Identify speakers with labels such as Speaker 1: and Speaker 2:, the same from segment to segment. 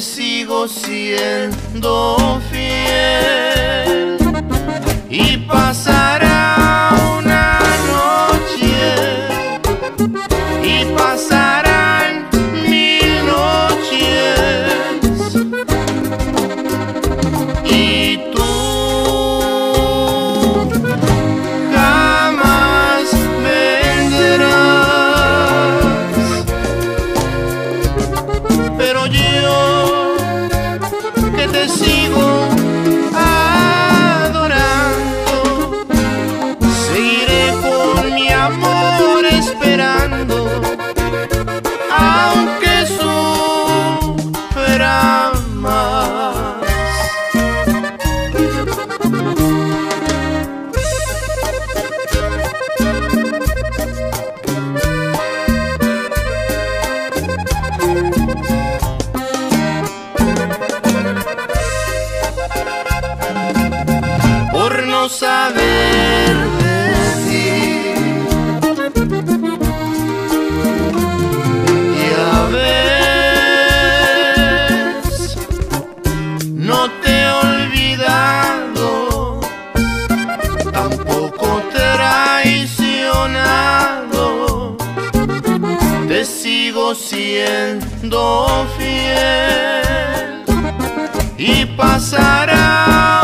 Speaker 1: sigo siendo fiel. Y pasa olvidado, tampoco traicionado, te sigo siendo fiel y pasará.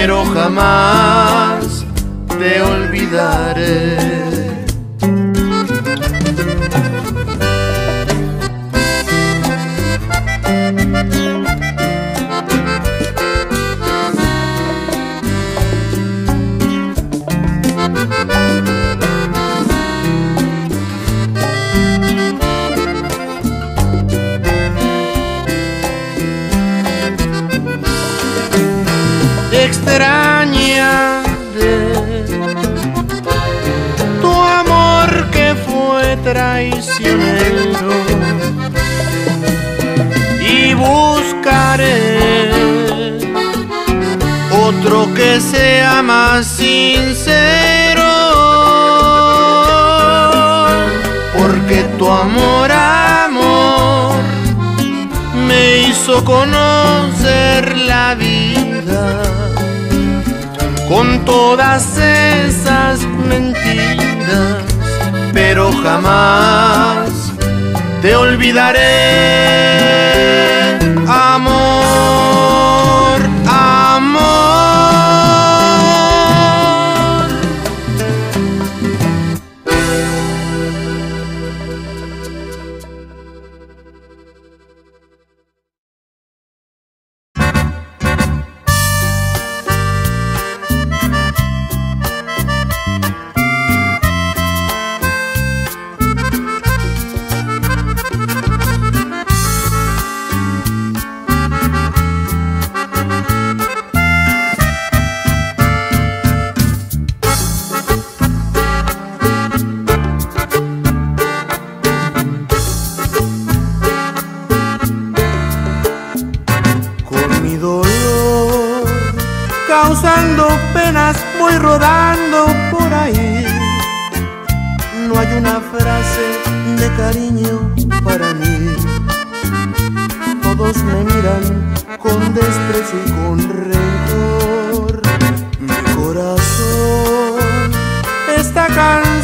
Speaker 1: Pero jamás te olvidaré. Que sea más sincero. Porque tu amor amor me hizo conocer la vida. Con todas esas mentiras, pero jamás te olvidaré, amor,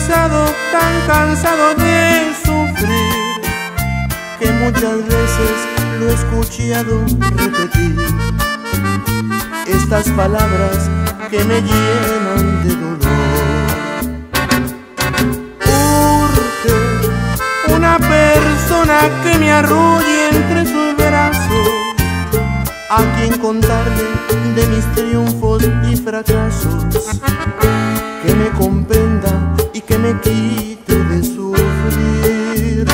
Speaker 1: tan cansado de sufrir que muchas veces lo he escuchado repetir estas palabras que me llenan de dolor. Urge una persona que me arrulle entre sus brazos, a quien contarle de mis triunfos y fracasos, que me comprenda que me quite de sufrir.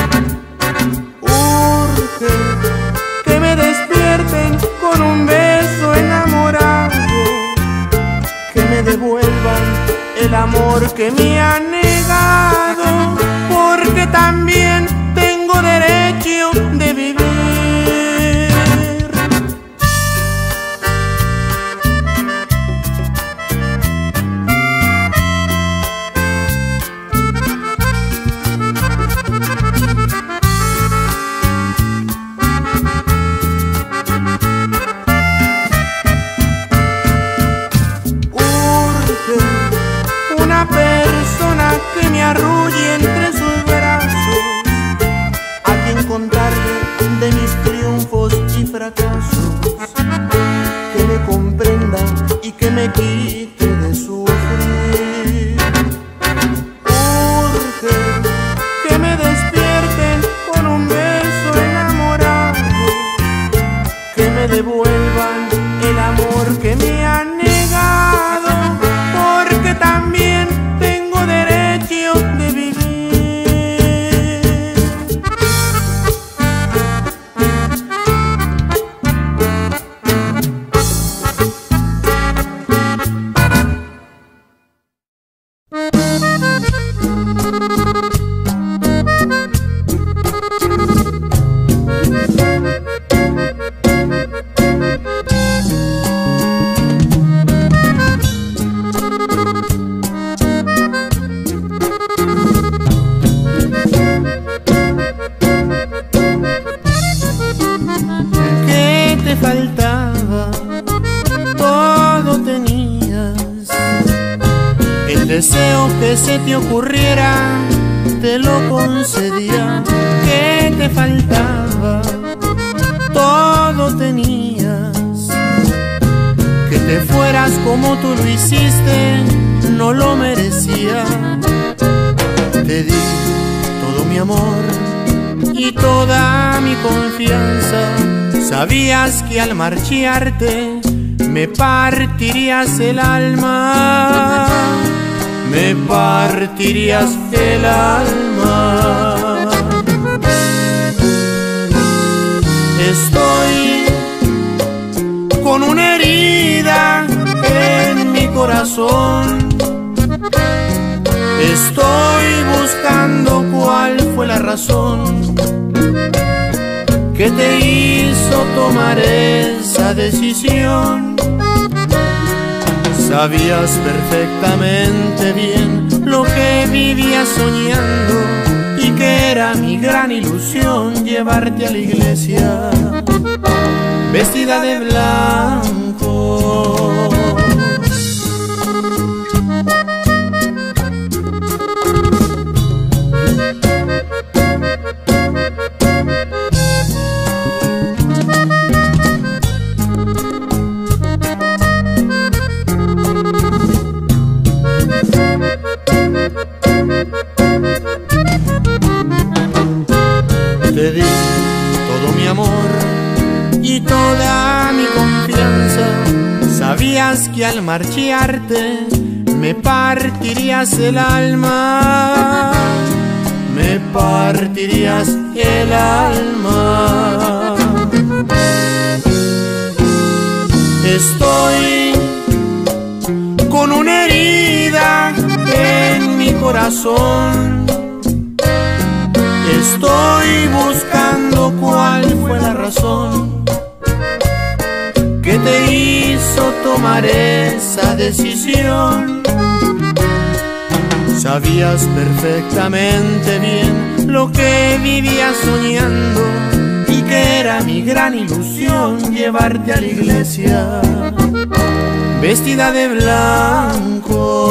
Speaker 1: Urge que me despierten con un beso enamorado, que me devuelvan el amor que me han como tú lo hiciste, no lo merecía. Te di todo mi amor y toda mi confianza. Sabías que al marcharte me partirías el alma, me partirías el alma. Estoy con una herida en mi corazón. Estoy buscando cuál fue la razón que te hizo tomar esa decisión. Sabías perfectamente bien lo que vivía soñando y que era mi gran ilusión llevarte a la iglesia vestida de blanco. Marcharte me partirías el alma, me partirías el alma. Estoy con una herida en mi corazón. Estoy buscando cuál fue la razón que te hizo tomar esa decisión. Sabías perfectamente bien lo que vivía soñando y que era mi gran ilusión llevarte a la iglesia vestida de blanco.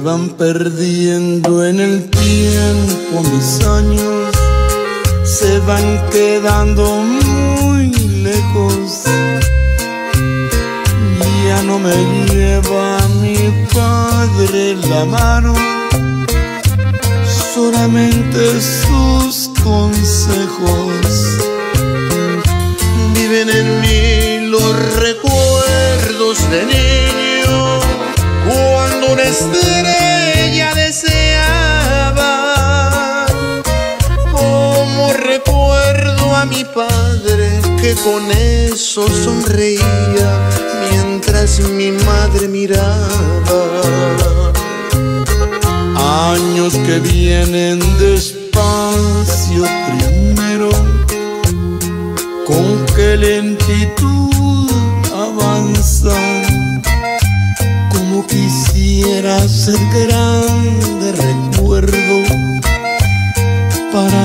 Speaker 2: Se van perdiendo en el tiempo mis años, se van quedando muy lejos. Ya no me lleva mi padre la mano, solamente sus consejos.
Speaker 1: Viven en mí los recuerdos de niño cuando una estrella a mi padre que con eso sonreía mientras mi madre miraba.
Speaker 2: Años que vienen despacio primero, con qué lentitud avanzan. Como quisiera ser grande recuerdo para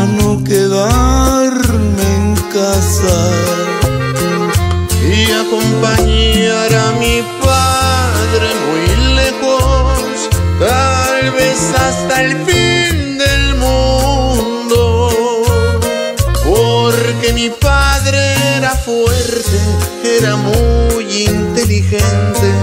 Speaker 1: y acompañar a mi padre muy lejos, tal vez hasta el fin del mundo, porque mi padre era fuerte, era muy inteligente,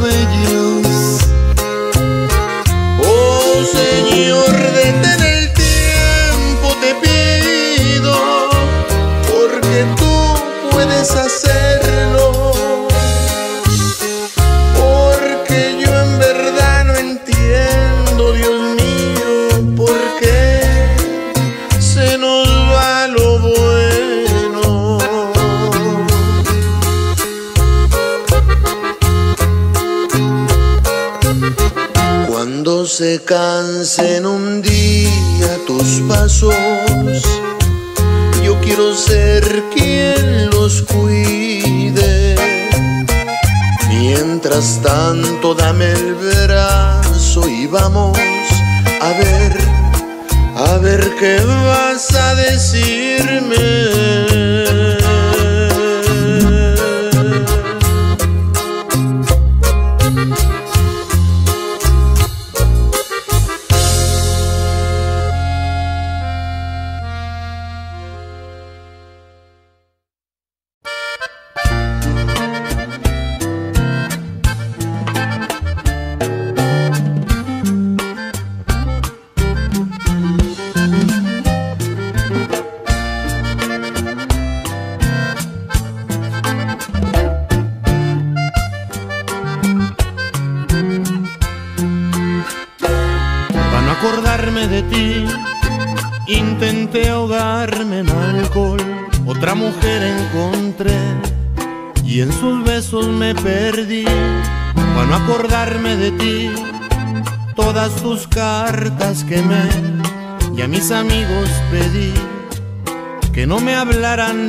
Speaker 2: sus
Speaker 1: se
Speaker 2: cansen un día tus pasos. Yo quiero ser quien los cuide. Mientras tanto, dame el brazo y vamos a ver, a ver qué vas a decirme.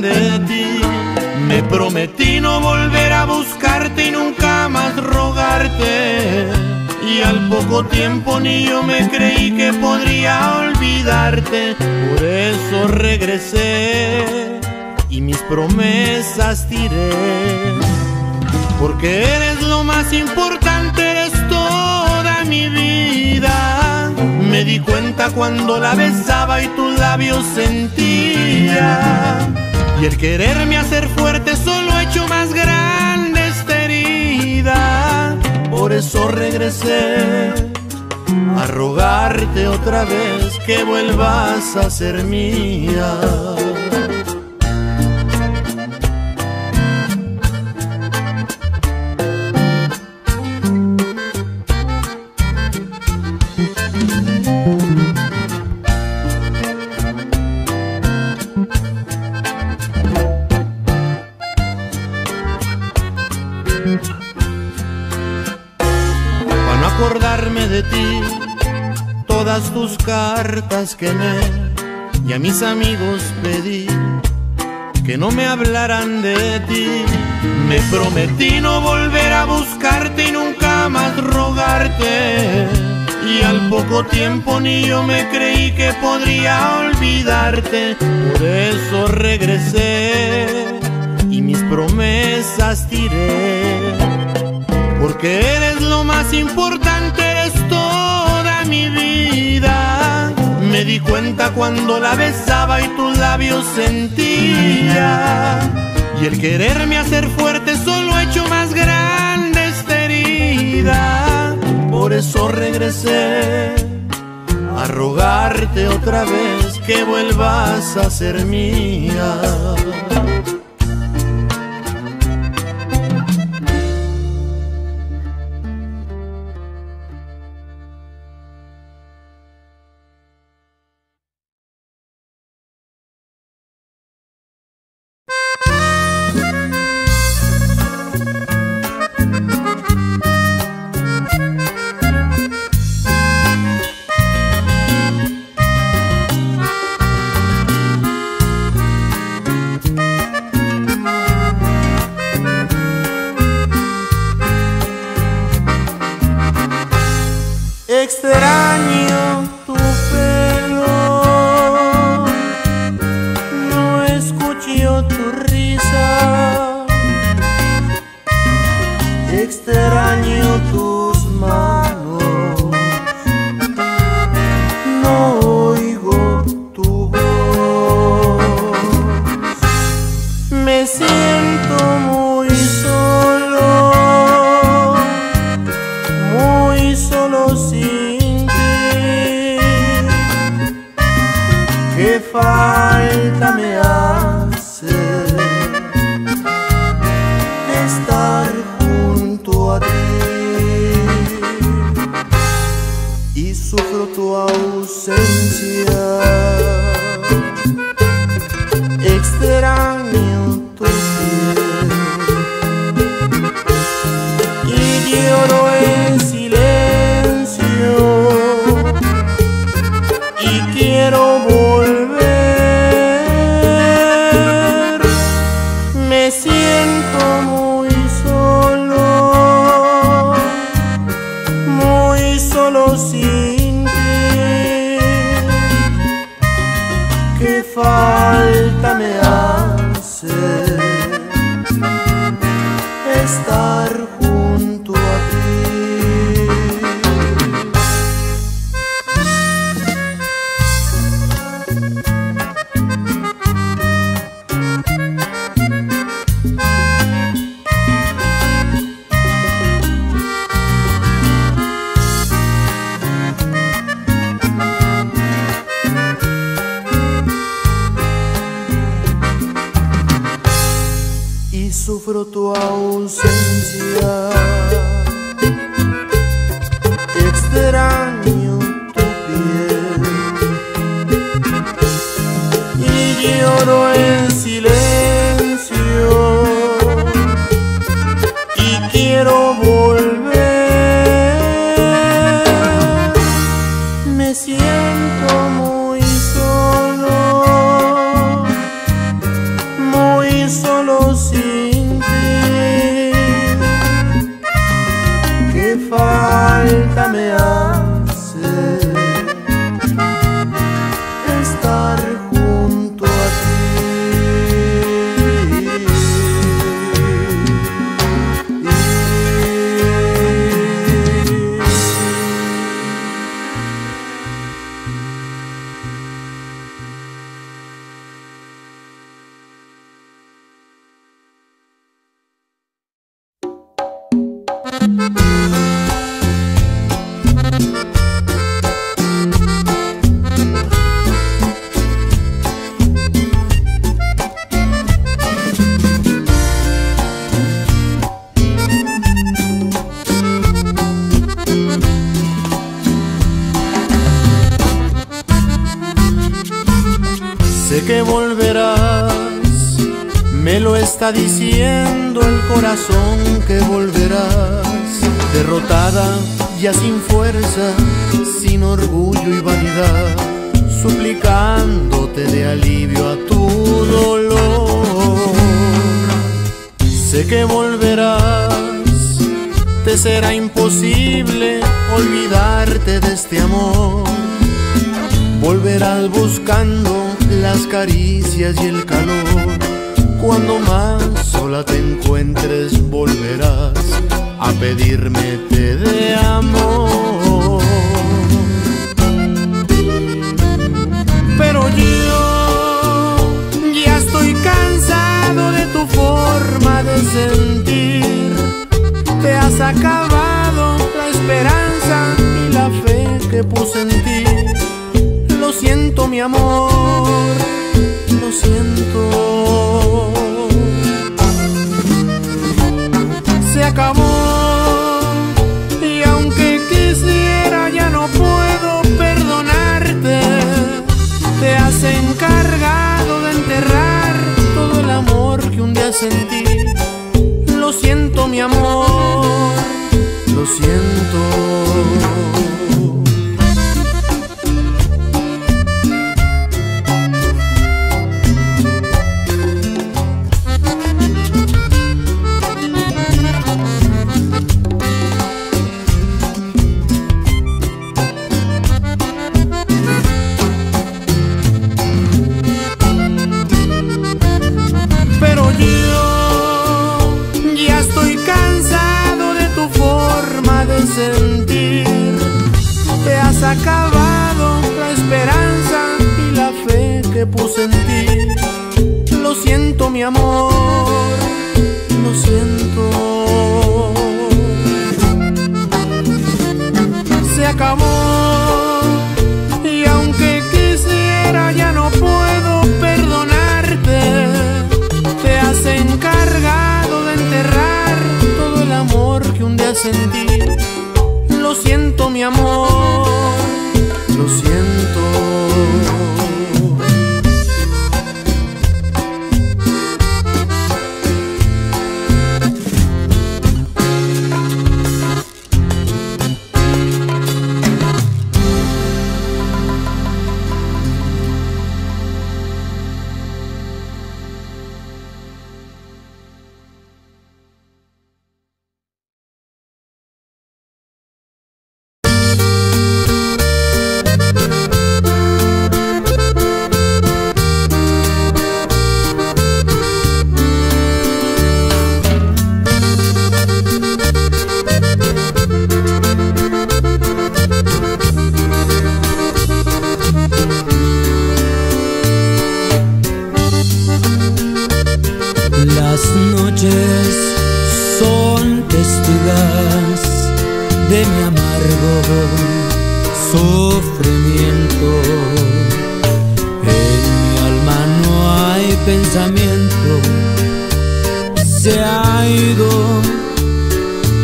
Speaker 1: De ti. Me prometí no volver a buscarte y nunca más rogarte. Y al poco tiempo ni yo me creí que podría olvidarte. Por eso regresé y mis promesas tiré. Porque eres lo más importante, eres toda mi vida. Me di cuenta cuando la besaba y tus labios sentía. Y el quererme hacer fuerte solo ha hecho más grande esta herida. Por eso regresé a rogarte otra vez que vuelvas a ser mía. Cartas quemé y a mis amigos pedí que no me hablaran de ti. Me prometí no volver a buscarte y nunca más rogarte. Y al poco tiempo ni yo me creí que podría olvidarte. Por eso regresé y mis promesas tiré. Porque eres lo más importante, eres toda me di cuenta cuando la besaba y tus labios sentía. Y el quererme hacer fuerte solo ha hecho más grande esta herida. Por eso regresé a rogarte otra vez que vuelvas a ser mía.
Speaker 2: Lloro
Speaker 1: a pedirme te de amor. Pero yo ya estoy cansado de tu forma de sentir. Te has acabado la esperanza y la fe que puse en ti. Lo siento, mi amor, lo siento. Y aunque quisiera ya no puedo perdonarte. Te has encargado de enterrar todo el amor que un día sentí. Lo siento, mi amor, lo siento. Acabado la esperanza y la fe que puse en ti. Lo siento, mi amor, lo siento. Se acabó y aunque quisiera ya no puedo perdonarte. Te has encargado de enterrar todo el amor que un día sentí. Lo siento, mi amor, lo siento.
Speaker 3: noches son testigas de mi amargo sufrimiento. En mi alma no hay pensamiento, se ha ido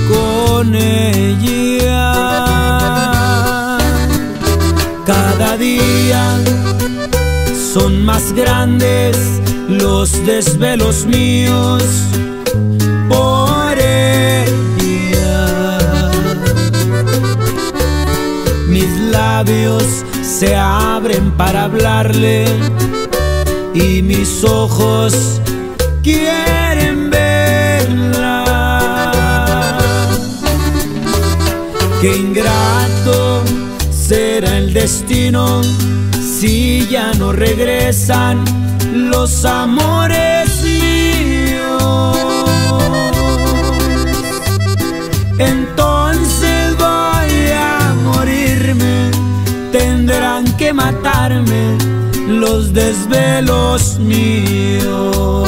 Speaker 3: con ella. Cada día son más grandes los desvelos míos labios se abren para hablarle y mis ojos quieren verla. Qué ingrato será el destino si ya no regresan los amores los desvelos míos.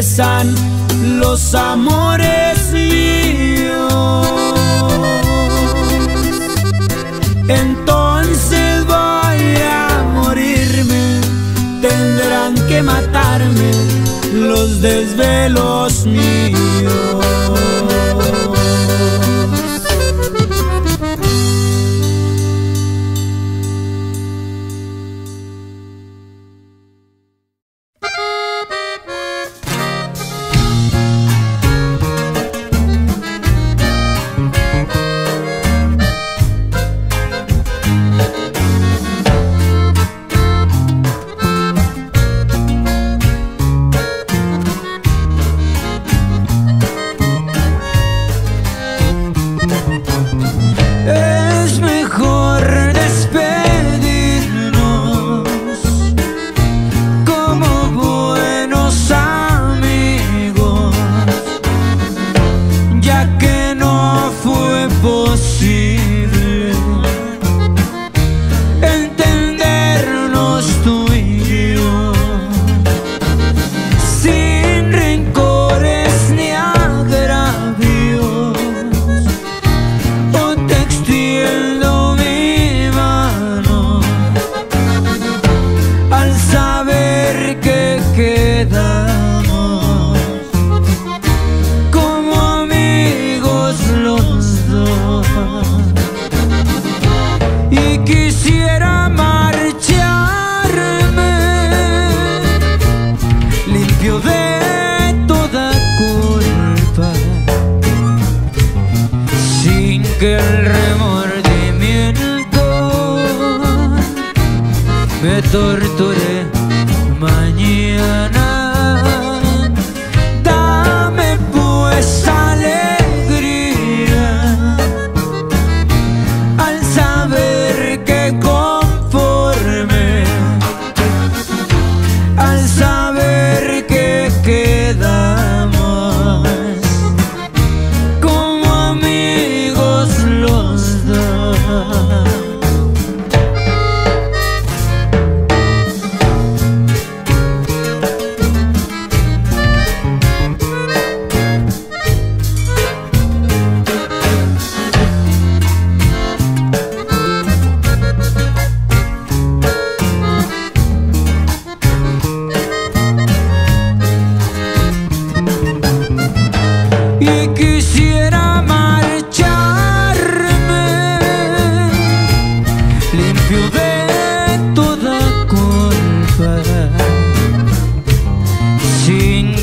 Speaker 3: Los amores míos. Entonces voy a morirme, tendrán que matarme los desvelos míos. Que el remordimiento me torture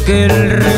Speaker 3: que el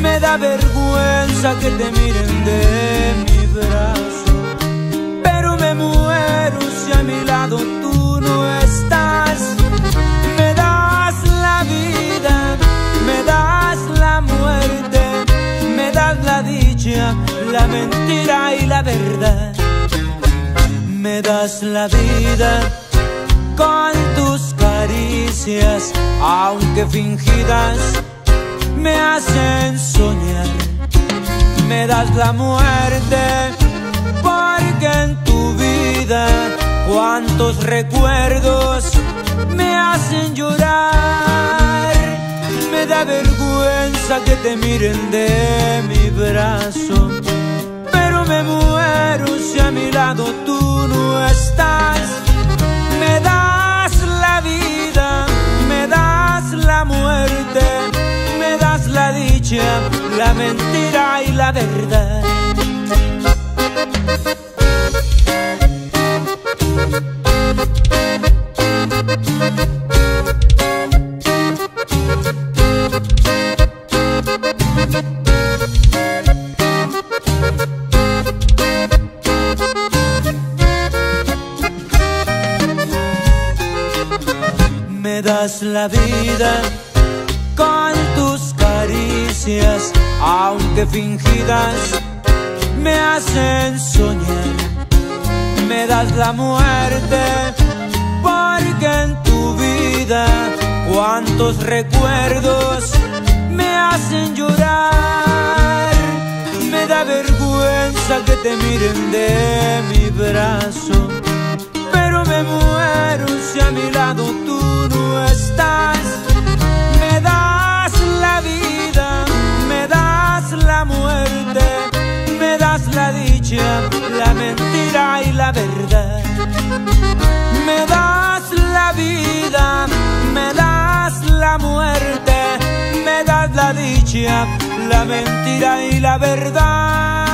Speaker 3: Me da vergüenza que te miren de mi brazo. Pero me muero si a mi lado tú no estás. Me das la vida, me das la muerte, me das la dicha, la mentira y la verdad. Me das la vida con tus caricias, aunque fingidas, me hacen soñar. Me das la muerte, porque en tu vida cuántos recuerdos me hacen llorar. Me da vergüenza que te miren de mi brazo, pero me muero si a mi lado tú no estás. Me da vida, me das la muerte, me das la dicha, la mentira y
Speaker 4: la
Speaker 5: verdad.
Speaker 3: la vida con tus caricias, aunque fingidas, me hacen soñar. Me das la muerte porque en tu vida cuántos recuerdos me hacen llorar. Me da vergüenza que te miren de mi brazo me muero si a mi lado tú no estás. Me das la vida, me das la muerte, me das la dicha, la mentira y la verdad. Me das la vida, me das la muerte, me das la dicha, la mentira y la verdad.